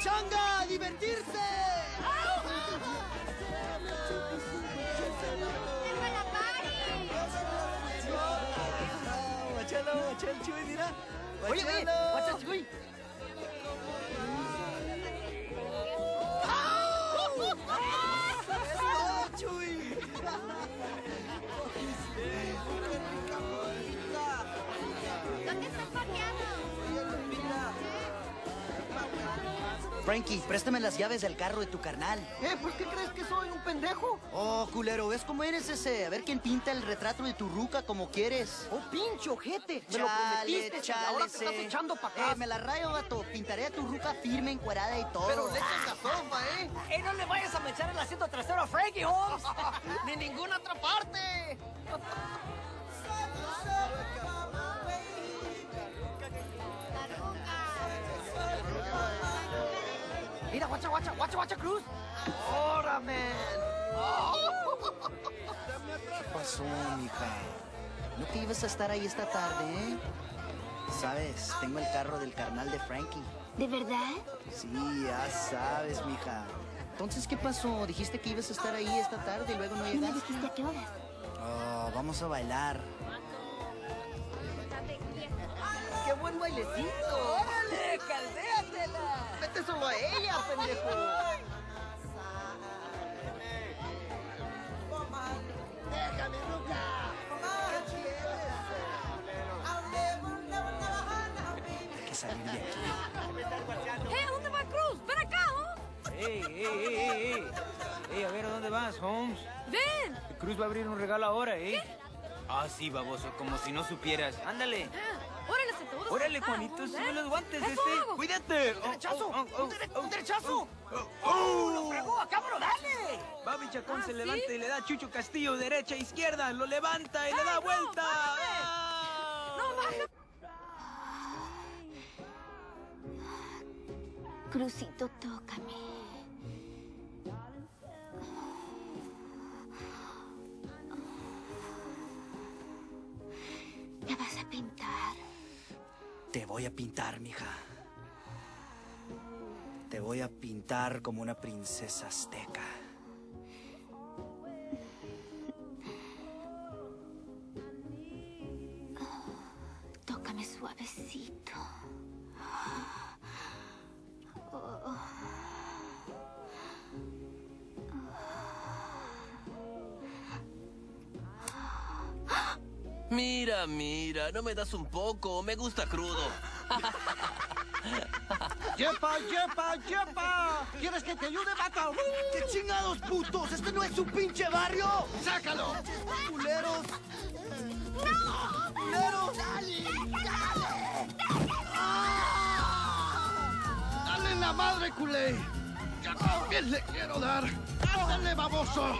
pachanga! ¡A divertirse! Guachalo, guachalo, Chuy, mira. Guachalo. guacha, Chuy. Frankie, préstame las llaves del carro de tu carnal. ¿Eh? ¿Por qué crees que soy un pendejo? Oh, culero, ¿ves cómo eres ese? A ver quién pinta el retrato de tu ruca como quieres. ¡Oh, pinche ojete! Me lo prometiste y ahora te estás echando para Eh, atrás. me la rayo, vato. Pintaré a tu ruca firme, encuerada y todo. Pero le echas la sopa, ¿eh? ¡Eh, no le vayas a mechar el asiento trasero a Frankie Holmes! ¡Ni ninguna otra parte! Mira, guacha, guacha, guacha, guacha, Cruz. ¡Ahora, man! ¿Qué pasó, mija? ¿No que ibas a estar ahí esta tarde, eh? Sabes, tengo el carro del carnal de Frankie. ¿De verdad? Sí, ya sabes, mija. Entonces, ¿qué pasó? Dijiste que ibas a estar ahí esta tarde y luego no ¿No me llegaste. dijiste a qué hora? Oh, vamos a bailar. ¡Qué buen bailecito! ¡Órale, caldéatela! ¡Vete solo a ella, pendejo! Hay que salir de aquí. ¡Eh, ¿a dónde va Cruz? ¡Ven acá, oh! ¡Ey, ey, ey, ey, ey! ¡Ey, a ver, ¿a dónde vas, Holmes? ¡Ven! Cruz va a abrir un regalo ahora, ¿eh? Ah, sí, baboso, como si no supieras. ¡Ándale! Ah, ¡Órale, se te voy a ¡Órale, soltar, Juanito, sube los guantes, ¡Eso este! ¡Cuídate! ¡Un derechazo! Oh, oh, oh, ¡Un dere- oh, un derechazo! oh, ¡Oh! ¡Lo fregó! ¡Acábalo, dale! Va, bichacón, Ah, se ¿sí? levanta y le da a Chucho Castillo derecha, izquierda, lo levanta y le ¡Ay, da no, vuelta. ¡No, baja! Crucito, tócame. Te voy a pintar, mija. Te voy a pintar como una princesa azteca. Tócame suavecito. Mira, mira, no me das un poco, me gusta crudo. ¡Yepa, yepa, yepa! ¿Quieres que te ayude, vato? ¡Qué chingados putos! ¡Este no es su pinche barrio! ¡Sácalo! ¡Culeros! ¡Culeros! ¡Dale en la madre, culé! ¡Yo también le quiero dar! ¡Ándale, baboso!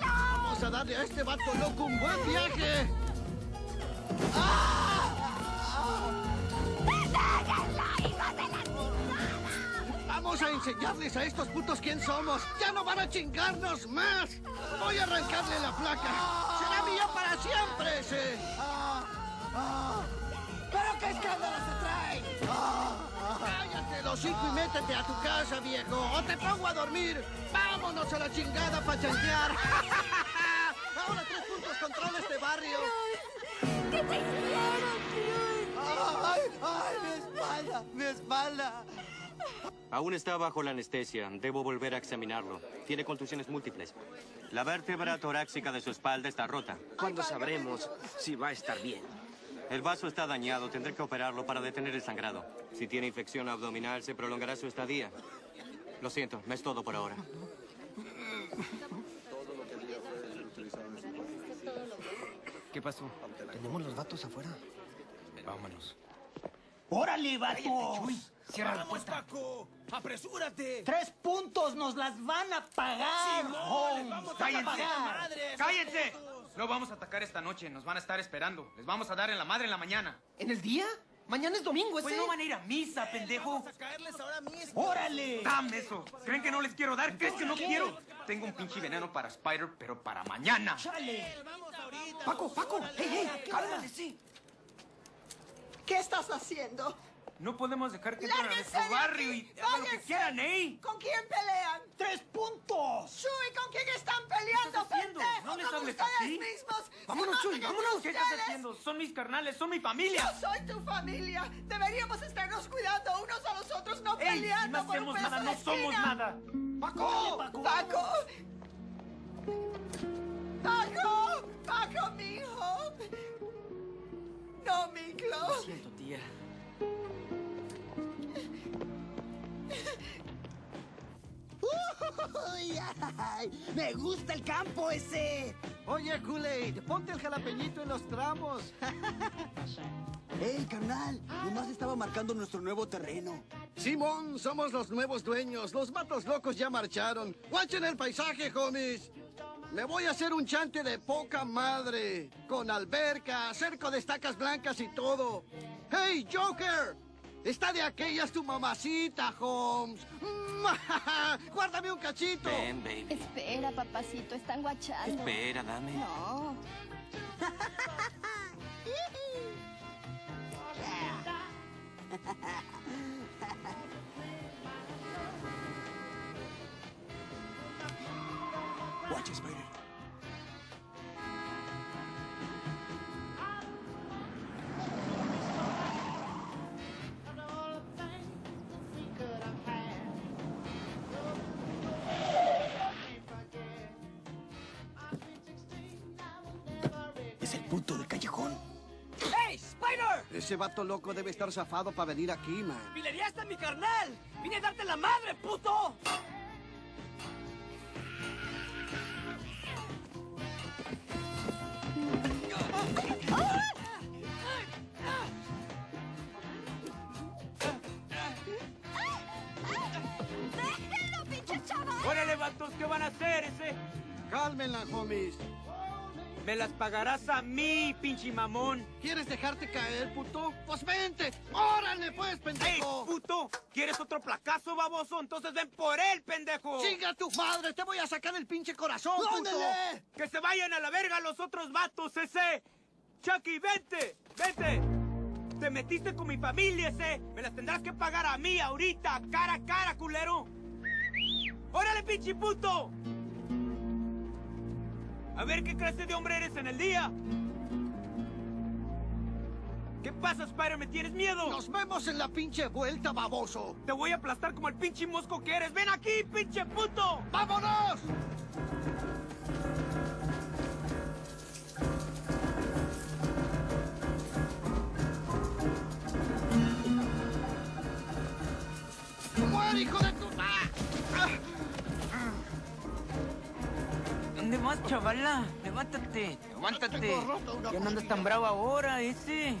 Vamos a darle a este vato loco un buen viaje. Vamos a enseñarles a estos putos quién somos. Ya no van a chingarnos más. Voy a arrancarle la placa. Será mía para siempre ese. ¿Pero qué escándalo se trae? Cállate, los hocico y métete a tu casa, viejo. O te pongo a dormir. Vámonos a la chingada para chantear. Ahora tres puntos controla este barrio. Espalda! Aún está bajo la anestesia. Debo volver a examinarlo. Tiene contusiones múltiples. La vértebra torácica de su espalda está rota. ¿Cuándo sabremos si va a estar bien? El vaso está dañado. Tendré que operarlo para detener el sangrado. Si tiene infección abdominal, se prolongará su estadía. Lo siento, es todo por ahora. ¿Qué pasó? Tenemos los vatos afuera. Vámonos. ¡Órale, vatos! Cierra la puerta. Paco! ¡Apresúrate! ¡Tres puntos nos las van a pagar! Holmes! ¡Van a ¡Cállense! pagar! ¡Cállense! No vamos a atacar esta noche, nos van a estar esperando. Les vamos a dar en la madre en la mañana. ¿En el día? Mañana es domingo, Pues ese. no van a ir a misa, pendejo. ¡Vamos a caerles ahora mismo! ¡Órale! ¡Dame eso! ¿Creen que no les quiero dar? ¿Crees que no quiero? Tengo un pinche veneno para Spider, pero para mañana. ¡Vamos ahorita! Paco, Paco. ¡Ey, ey! ¡Cálmate, sí! ¿Qué estás haciendo? No podemos dejar que entren a ¡Lárguense nuestro barrio y hagan lo que quieran, ¿eh? ¿Con quién pelean? ¡Tres puntos! ¡Chuy, con quién están peleando, ¿Qué estás haciendo? pendejo? No les ¡Con hables ustedes así. mismos! Vámonos, ¡Se Chuy, matan vámonos. ¿Qué estás haciendo? Son mis carnales, son mi familia. Yo soy tu familia. Deberíamos estarnos cuidando unos a los otros, no ¡Ey! Peleando no por un pedazo nada, de no somos nada. ¡Paco! No, Miklo. Lo siento, tía. Uy, ay, me gusta el campo ese. Oye, Kool-Aid, ponte el jalapeñito en los tramos. ¡Ey, carnal! Nomás estaba marcando nuestro nuevo terreno. Simón, somos los nuevos dueños. Los matos locos ya marcharon. Guachen el paisaje, homies. Me voy a hacer un chante de poca madre. Con alberca, cerco de estacas blancas y todo. ¡Hey, Joker! Está de aquellas tu mamacita, Holmes. Guárdame un cachito. Ven, baby. Espera, papacito, están guachando. Espera, dame. No. Watch it, Spider. Es el punto del callejón. ¡Hey, Spider! Ese vato loco debe estar zafado para venir aquí, man. ¡Pilería está mi carnal! ¡Vine a darte la madre, puto! Cálmenla, homies. Me las pagarás a mí, pinche mamón. ¿Quieres dejarte caer, puto? Pues vente. ¡Órale, pues, ¡Ey, pendejo! puto! ¿Quieres otro placazo, baboso? Entonces ven por él, pendejo. ¡Chinga tu madre! ¡Te voy a sacar el pinche corazón, puto! ¡Ándale! ¡Que se vayan a la verga los otros vatos, ese! ¡Chucky, vente! ¡Vente! ¡Te metiste con mi familia, ese! ¡Me las tendrás que pagar a mí ahorita, cara a cara, culero! ¡Órale, pinche puto! A ver qué clase de hombre eres en el día. ¿Qué pasa, Spider? ¿Me tienes miedo? ¡Nos vemos en la pinche vuelta, baboso! Te voy a aplastar como el pinche mosco que eres. ¡Ven aquí, pinche puto! ¡Vámonos! ¡Muere, hijo de chavala? Levántate, levántate. Ya no andas tan bravo ahora, ese.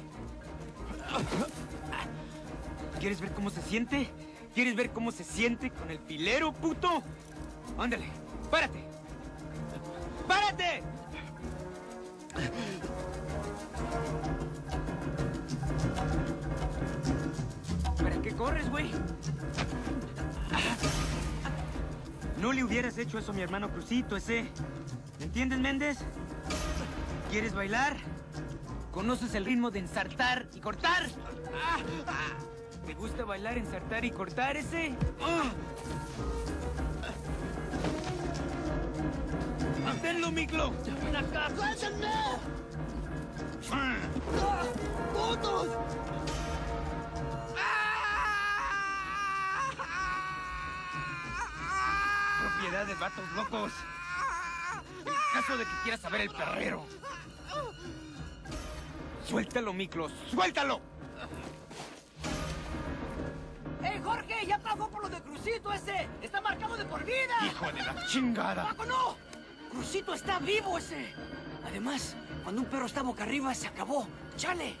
¿Quieres ver cómo se siente? ¿Quieres ver cómo se siente con el pilero, puto? Ándale, párate. ¡Párate! ¿Para qué corres, güey? No le hubieras hecho eso a mi hermano Crucito, ese. ¿Me entiendes, Méndez? ¿Quieres bailar? ¿Conoces el ritmo de ensartar y cortar? Ah, ah. ¿Te gusta bailar, ensartar y cortar ese? Ah. ¡Manténlo, Miklo! ¡Ven acá! ¡Suéltenme! Vatos locos. En caso de que quieras saber el perrero. Suéltalo, Miklo, suéltalo. ¡Ey, Jorge! ¡Ya pagó por lo de Crucito ese! ¡Está marcado de por vida! Hijo de la chingada. ¡Paco, no! ¡Crucito está vivo ese! Además, cuando un perro está boca arriba, se acabó. ¡Chale!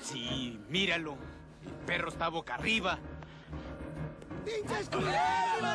Sí, míralo. El perro está boca arriba. ¡Pinches culeros!